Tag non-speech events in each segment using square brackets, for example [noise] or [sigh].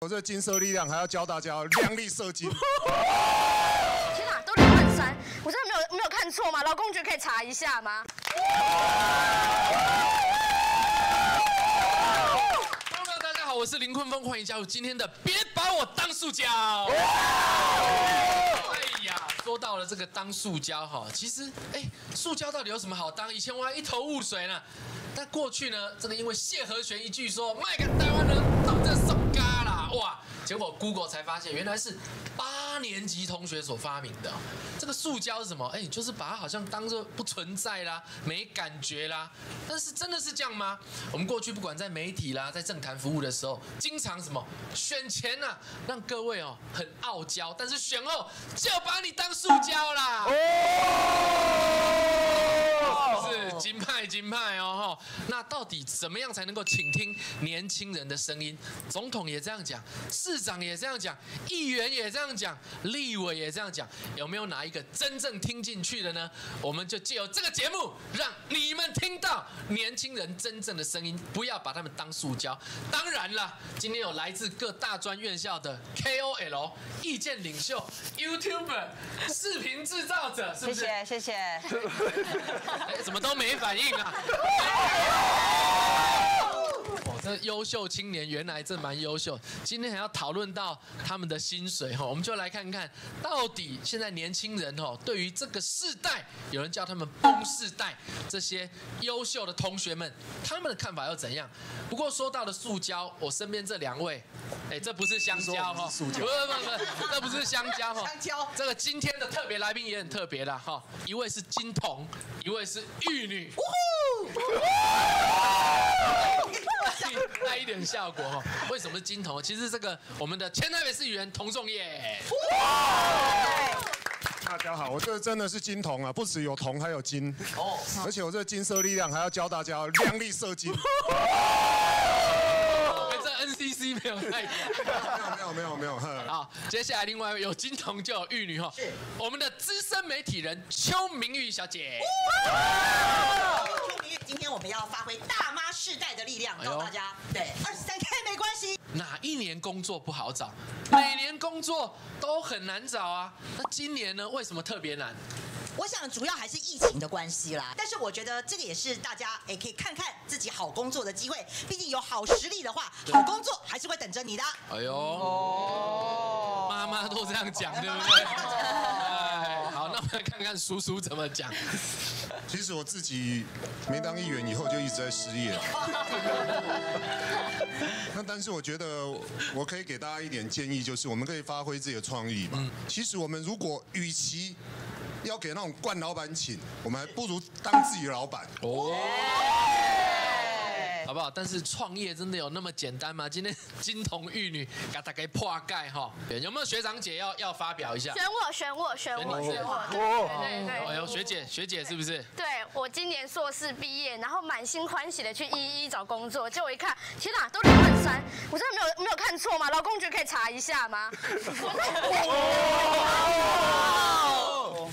我这金色力量还要教大家量力射精。天哪，都两万三，我真的没有没有看错吗？劳工局可以查一下吗？Hello，大家好，我是林坤峰，欢迎加入今天的别把我当塑胶。哎呀，说到了这个当塑胶哈，其实哎，塑胶到底有什么好当？以前我还一头雾水呢。但过去呢，这个因为谢和弦一句说卖给台湾人！结果 Google 才发现原来是八年级同学所发明的。这个塑胶是什么？哎，就是把它好像当做不存在啦，没感觉啦。但是真的是这样吗？我们过去不管在媒体啦，在政坛服务的时候，经常什么选前呐、啊，让各位哦很傲娇，但是选后就把你当塑胶啦。是金派金派哦哈。那到底怎么样才能够倾听年轻人的声音？总统也这样讲，市长也这样讲，议员也这样讲，立委也这样讲，有没有哪一个真正听进去的呢？我们就借由这个节目，让你们听到年轻人真正的声音，不要把他们当塑胶。当然了，今天有来自各大专院校的 KOL、意见领袖、YouTuber、视频制造者，是不是？谢谢谢谢。[laughs] [laughs] 怎么都没反应啊？[laughs] 优秀青年原来这蛮优秀。今天还要讨论到他们的薪水哈，我们就来看看到底现在年轻人哦，对于这个世代，有人叫他们“崩世代”，这些优秀的同学们，他们的看法又怎样？不过说到了塑胶，我身边这两位，哎，这不是香蕉哈，[laughs] 塑胶不是不是，这不是香蕉哈，香蕉这个今天的特别来宾也很特别的哈，一位是金童，一位是玉女。[laughs] 带一点效果哈。[laughs] 为什么是金童？其实这个我们的前台北市议员童仲业，大家好，我这真的是金童啊，不止有铜，还有金。哦，而且我这金色力量还要教大家量力射金。[laughs] 哎，这 NCC 没有太没有没有没有，呵好，接下来另外有金童就有玉女哈，我们的资深媒体人邱明玉小姐。今天我们要发挥大妈世代的力量，告诉大家，对，二十三 K 没关系。哪一年工作不好找？每年工作都很难找啊。那今年呢？为什么特别难？我想主要还是疫情的关系啦，但是我觉得这个也是大家也可以看看自己好工作的机会。毕竟有好实力的话，好工作还是会等着你的。哎呦，妈妈都这样讲，对不对？哎，好，那我们来看看叔叔怎么讲。其实我自己没当议员以后就一直在失业。[laughs] 那但是我觉得我可以给大家一点建议，就是我们可以发挥自己的创意嘛。其实我们如果与其要给那种惯老板请，我们还不如当自己的老板。哦，好不好？但是创业真的有那么简单吗？今天 [laughs] 金童玉女给大家破盖哈，有没有学长姐要要发表一下？选我，选我，选我，选我，对对对对。哎呦，学姐学姐是不是？对我今年硕士毕业，然后满心欢喜的去一一找工作，结果一看，天哪，都两万三，我真的没有没有看错吗？劳工局可以查一下吗？[laughs]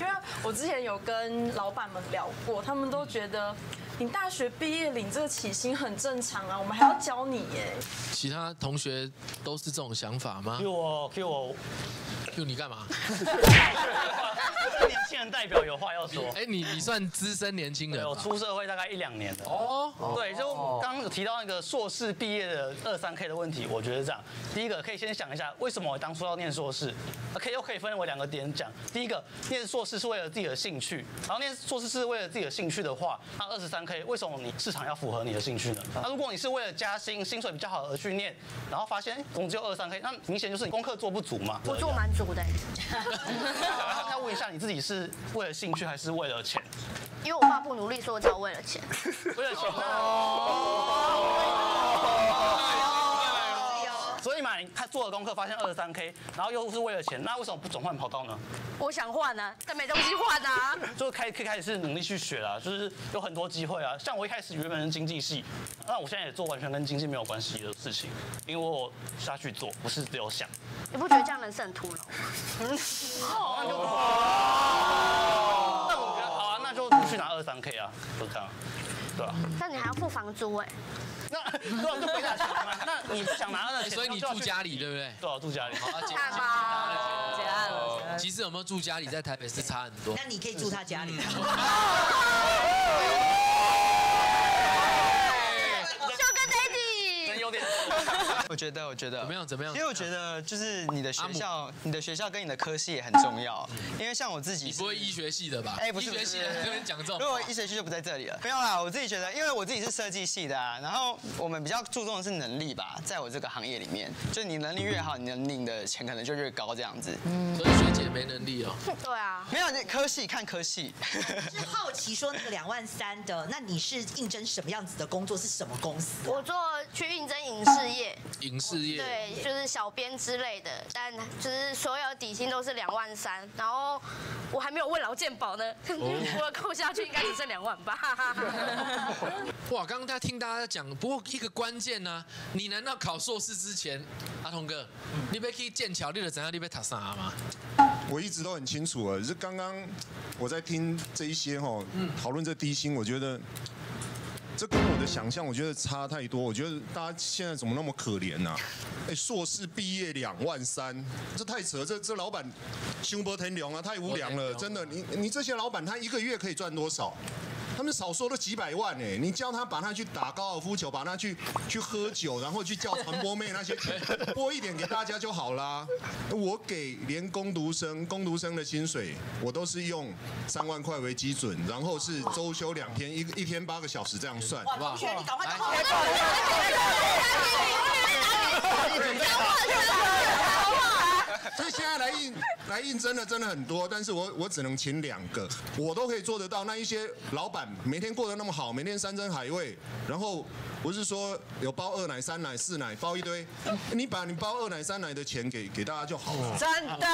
因为我之前有跟老板们聊过，他们都觉得你大学毕业领这个起薪很正常啊，我们还要教你耶。其他同学都是这种想法吗？Q 我 Q 我，就你干嘛？年轻人代表有话要说。哎，你你算资深年轻人对，我？出社会大概一两年了。哦，对，就刚刚有提到那个硕士毕业的二三 K 的问题，我觉得这样，第一个可以先想一下，为什么我当初要念硕士？可以又可以分为两个点讲。第一个，念硕士是为了自己的兴趣，然后念硕士是为了自己的兴趣的话，那二十三 K 为什么你市场要符合你的兴趣呢？那如果你是为了加薪、薪水比较好而去念，然后发现哎总只有二三 K，那明显就是你功课做不足嘛。我做蛮足的，[laughs] 那要问一下你自己是为了兴趣还是为了钱？因为我爸不努力，所以我只好为了钱。为了钱。他做了功课发现二十三 K，然后又是为了钱，那为什么不转换跑道呢？我想换啊，但没东西换啊。[laughs] 就开可以开始是努力去学啦，就是有很多机会啊。像我一开始原本是经济系，那我现在也做完全跟经济没有关系的事情，因为我下去做，不是只有想。你不觉得这样人生很徒劳吗？那就那我觉得好啊，那就去拿二三 K 啊，就这样，对吧、但你还要付房租哎。那多少就回打。那你不想拿那个钱，所以你住家里对不对？对啊，住家里。好，啊结案吧，结案了。其实有没有住家里在台北是差很多那。你可以住他家里。秀哥 Daddy，真有点。我觉得，我觉得怎么样怎么样因为我觉得，就是你的学校，你的学校跟你的科系也很重要。因为像我自己，你不会医学系的吧？哎不是医学系的这边讲这种如果医学系就不在这里了。没有啦，我自己觉得，因为我自己是设计系的啊，然后我们比较注重的是能力吧，在我这个行业里面，就你能力越好，你能领的钱可能就越高这样子。嗯所以学姐没能力哦。[laughs] 对啊，没有，你科系看科系。是好奇说那个两万三的，那你是应征什么样子的工作？是什么公司？我做去应征影视业，影视业，对，就是小编之类的，但就是所有底薪都是两万三，然后我还没有问劳健保呢，[laughs] 我扣下去应该只剩两万吧。[laughs] 哇，刚刚他听大家讲，不过一个关键呢、你难道考硕士之前，阿童哥，你被去剑桥，你就怎样？你被塔啥吗？我一直都很清楚啊，就是刚刚我在听这一些哈，讨论这低薪，我觉得这跟我的想象，我觉得差太多。我觉得大家现在怎么那么可怜呐、哎，硕士毕业两万三，这太扯了！这这老板胸波天凉啊，太无良了，真的。你你这些老板，他一个月可以赚多少？他们少说都几百万哎！你叫他把他去打高尔夫球，把他去去喝酒，然后去叫传播妹那些，[laughs] 拨一点给大家就好啦。我给连工读生，工读生的薪水，我都是用三万块为基准，然后是周休两天，一一天八个小时这样算。哇，同学，你赶快来打后所以现在来应来应征的真的很多，但是我我只能请两个，我都可以做得到。那一些老板每天过得那么好，每天山珍海味，然后不是说有包二奶、三奶、四奶，包一堆，你把你包二奶、三奶的钱给给大家就好了。真的。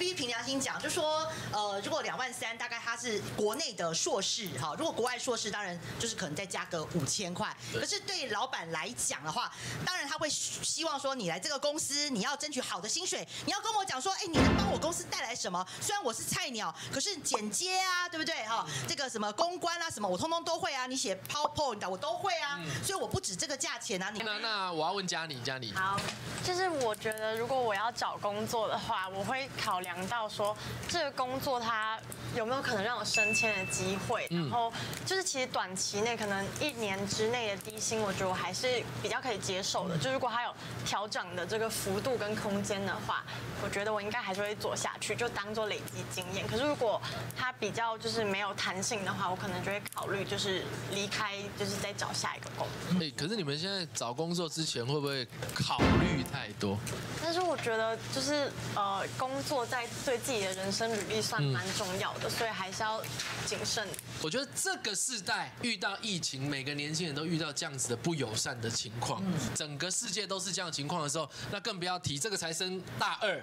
必须凭良心讲，就说呃，如果两万三，大概他是国内的硕士哈，如果国外硕士，当然就是可能再加个五千块。可是对老板来讲的话，当然他会希望说你来这个公司，你要争取好的薪水，你要跟我讲说，哎，你能帮我公司带来什么？虽然我是菜鸟，可是剪接啊，对不对哈？这个什么公关啊，什么我通通都会啊，你写 PowerPoint 的我都会啊，所以我不止这个价钱啊，你那那我要问嘉妮，嘉妮，好，就是我觉得如果我要找工作的话，我会考量到说这个工作它有没有可能让我升迁的机会，然后就是其实短期内可能一年之内的低薪，我觉得我还是比较可以接受的。就如果它有调整的这个幅度跟空间的话，我觉得我应该还是会做下去，就当做累积经验。可是如果它比较就是没有弹性的话，我可能就会考虑就是离开，就是再找下一个工作。哎、可是你们现在找工作之前会不会考虑太多？但是我觉得就是呃，工作在对自己的人生履历算蛮重要的，所以还是要谨慎。我觉得这个世代遇到疫情，每个年轻人都遇到这样子的不友善的情况，整个世界都是这样的情况的时候，那更不要提这个才升大二。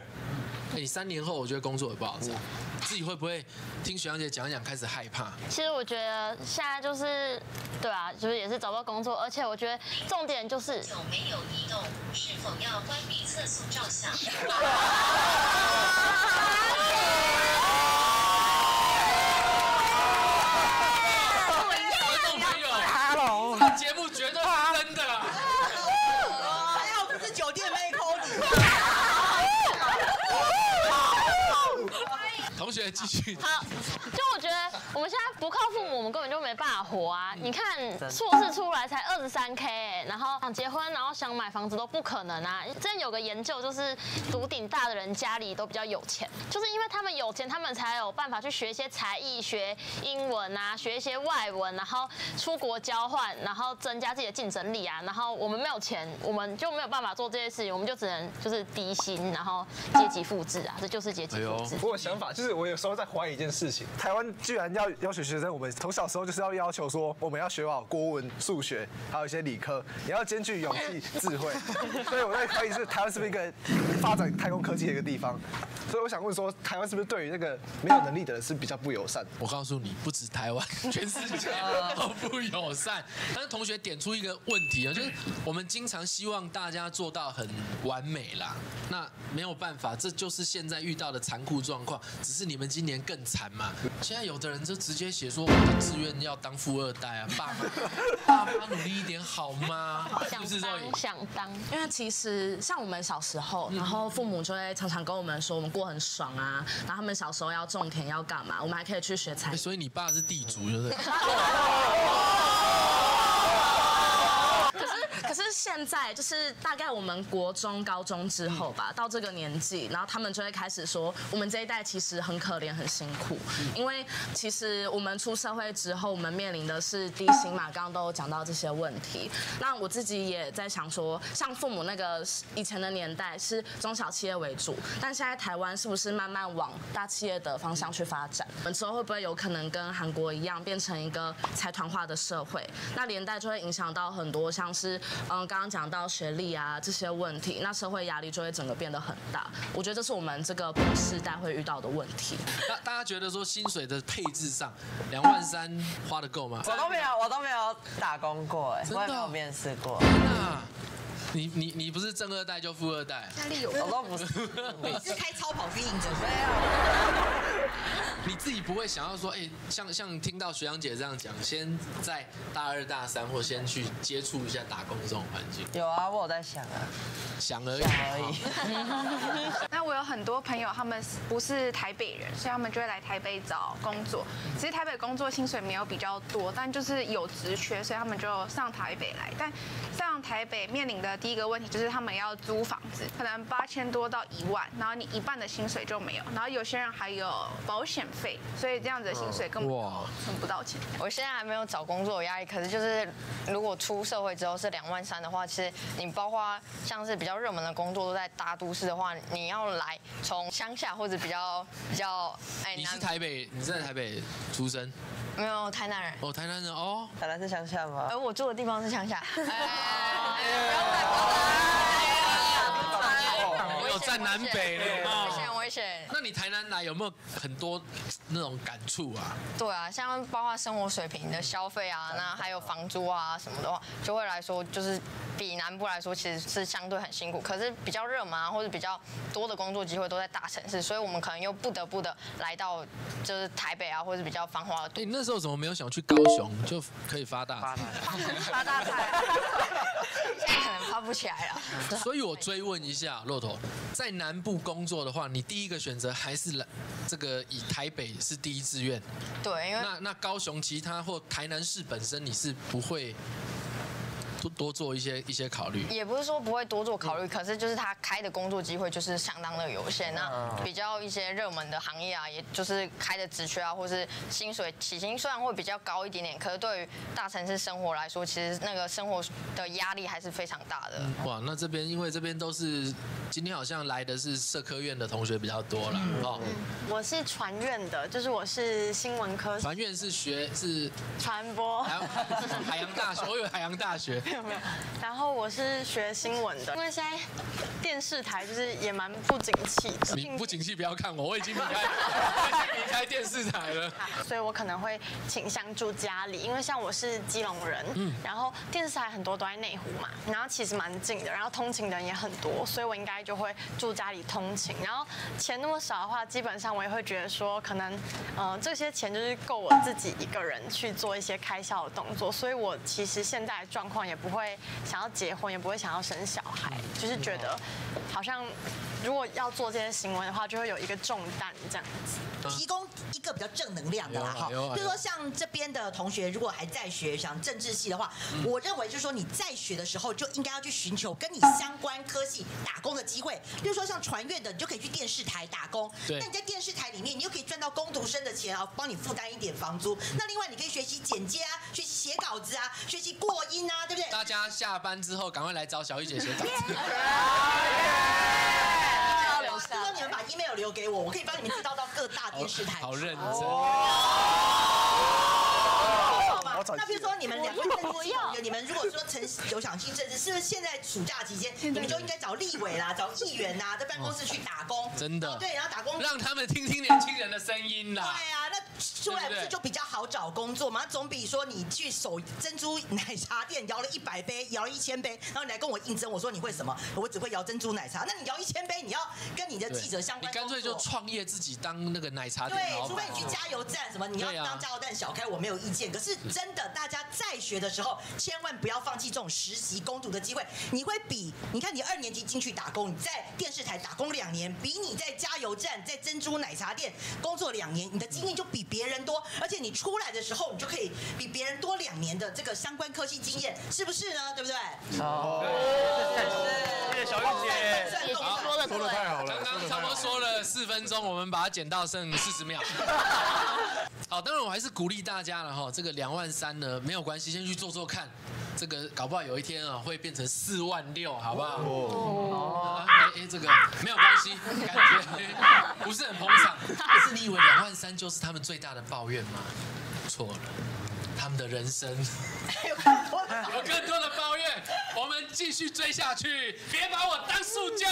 哎，你三年后我觉得工作也不好找，自己会不会听学长姐讲一讲开始害怕？其实我觉得现在就是，对啊，就是也是找不到工作，而且我觉得重点就是有没有移动？是否要关闭测速照相？[laughs] [laughs] [laughs] 观众朋友，这个节目绝对是真的。还好不是酒店妹抠你。好，就我觉得我们现在不靠父母，我们根本就没办法活啊！你看硕士出来才二十三 K，然后想结婚，然后想买房子都不可能啊！之前有个研究，就是读顶大的人家里都比较有钱，就是因为他们有钱，他们才有办法去学一些才艺，学英文啊，学一些外文，然后出国交换，然后增加自己的竞争力啊。然后我们没有钱，我们就没有办法做这些事情，我们就只能就是低薪，然后阶级复制啊，这就是阶级复制。我有想法，就是我有时候在怀疑一件事情：台湾居然要要求学生，我们从小时候就是要要求说，我们要学好国文、数学，还有一些理科，也要兼具勇气、智慧。[laughs] 所以我在怀疑是台湾是不是一个发展太空科技的一个地方？所以我想问说，台湾是不是对于那个没有能力的人是比较不友善？我告诉你，不止台湾，全世界都不友善。但是同学点出一个问题啊，就是我们经常希望大家做到很完美啦，那没有办法，这就是现在遇到的残酷状况。只是你们今年更惨嘛。现在有的人就直接写说我的志愿要当富二代啊，爸妈 [laughs] 爸妈努力一点好吗？是想不是肉当想当，因为其实像我们小时候，然后父母就会常常跟我们说我们过很爽啊，然后他们小时候要种田要干嘛，我们还可以去学菜哎。所以你爸是地主，对不对？可 [laughs] 是可是现在就是大概我们国中、高中之后吧，到这个年纪，然后他们就会开始说，我们这一代其实很可怜、很辛苦，因为其实我们出社会之后，我们面临的是低薪嘛，刚刚都有讲到这些问题。那我自己也在想说，像父母那个以前的年代是中小企业为主，但现在台湾是不是慢慢往大企业的方向去发展？我们之后会不会有可能跟韩国一样，变成一个财团化的社会？那连带就会影响到很多像是嗯刚刚讲到学历啊这些问题，那社会压力就会整个变得很大。我觉得这是我们这个世代会遇到的问题。那大家觉得说薪水的配置上，两万三花的够吗？我都没有，我都没有打工过，哎，我也没有面试过，那你你你不是正二代就富二代？压力有我都不是。你是开超跑去应征的？你自己不会想要说，哎、像像听到学长姐这样讲，先在大二大三或先去接触一下打工这种环境，有啊，我有在想啊，想而已。想而已。[laughs] 那我有很多朋友，他们不是台北人，所以他们就会来台北找工作。其实台北工作薪水没有比较多，但就是有职缺，所以他们就上台北来。但上台北面临的第一个问题就是他们要租房子，可能八千多到一万，然后你一半的薪水就没有，然后有些人还有保险费，所以这样子的薪水根本存不到钱。我现在还没有找工作有压力，可是就是如果出社会之后是两万三的话，其实你包括像是比较热门的工作都在大都市的话，你要来从乡下或者比较比较哎你是台北，你是在台北出生？没有台南人，哦，台南人哦。台南是乡下吗？而我住的地方是乡下。我有站南北呢。危险。那你台南来有没有很多那种感触啊？对啊，像包括生活水平的消费啊，那还有房租啊什么的话，就会来说就是比南部来说其实是相对很辛苦，可是比较热门啊或者比较多的工作机会都在大城市，所以我们可能又不得不的来到就是台北啊或者比较繁华的哎、你那时候怎么没有想去高雄就可以发大发财？[laughs] 发大财。现在可能发不起来了。所以我追问一下骆驼，在南部工作的话，你第一个选择还是来这个以台北是第一志愿？对，因为那那高雄其他或台南市本身你是不会多多做一些一些考虑。也不是说不会多做考虑，可是就是他开的工作机会就是相当的有限。那比较一些热门的行业啊，也就是开的职缺啊，或是薪水起薪虽然会比较高一点点，可是对于大城市生活来说，其实那个生活的压力还是非常大的。哇，那这边因为这边都是今天好像来的是社科院的同学比较多啦。哦。我是传院的，就是我是新闻科传院是学是传播，海洋 [laughs] 海洋大学，我以为海洋大学。没有没有。然后我是学新闻的，因为现在电视台就是也蛮不景气的。你不景气不要看我，我已经离开，[laughs] 我已经离开电视台了。[laughs] 所以我可能会倾向住家里，因为像我是基隆人，嗯然后电视台很多都在内湖嘛，然后其实蛮近的，然后通勤的人也很多，所以我应该就会住家里通勤。然后钱那么少的话，基本上我也会觉得说，可能呃这些钱就是够我自己一个人去做一些开销的动作，所以我其实现在的状况也不会想要结婚，也不会想要生小孩，就是觉得好像如果要做这些行为的话，就会有一个重担这样子。提供一个比较正能量的啦，哈，有啊有啊比如说像这边的同学，如果还在学想政治系的话，我认为就是说你在学的时候就应该要去寻求跟你相关科系打工的机会，比如说像传阅的，你就可以去电视台打工，对。那你在电视台里面，你又可以赚到工读生的钱啊，帮你负担一点房租。那另外你可以学习剪接啊，学习写稿子啊，学习过音啊，对不对？大家下班之后赶快来找小玉姐写稿子。[laughs] 就说 [laughs] 你们把 email 留给我，我可以帮你们寄到到各大电视台。好认真。好吧那比如说你们两个政治系同学，你们如果说曾有想进政治，是不是现在暑假期间，你们就应该找立委啦、找议员啦，在办公室去打工？真的哦对，然后打工让他们听听年轻人的声音啦。对啊，那出来不是就比较好找工作吗？总比说你去手珍珠奶茶店摇了一百杯，摇了一千杯，然后你来跟我应征，我说你会什么？我只会摇珍珠奶茶。那你摇一千杯，你要跟你的记者相关你，干脆就创业自己当那个奶茶店对，除非。你去加油站什么，你要当加油站小开，我没有意见。可是真的，大家在学的时候，千万不要放弃这种实习攻读的机会。你会比你看你二年级进去打工，你在电视台打工两年，比你在加油站、在珍珠奶茶店工作两年，你的经验就比别人多。而且你出来的时候，你就可以比别人多两年的这个相关科技经验，是不是呢？对不对？谢谢小玉姐。好说的说的太好了，刚刚差不多说了四分钟，我们把它剪到剩四十秒。[laughs] 好，当然我还是鼓励大家了哈，这个两万三呢没有关系，先去做做看，这个搞不好有一天啊会变成四万六，好不好？哦，哎哎，这个没有关系，感觉不是很捧场。可是你以为两万三就是他们最大的抱怨吗？错了，他们的人生有更多的有更多的抱怨，我们继续追下去，别把我当塑胶。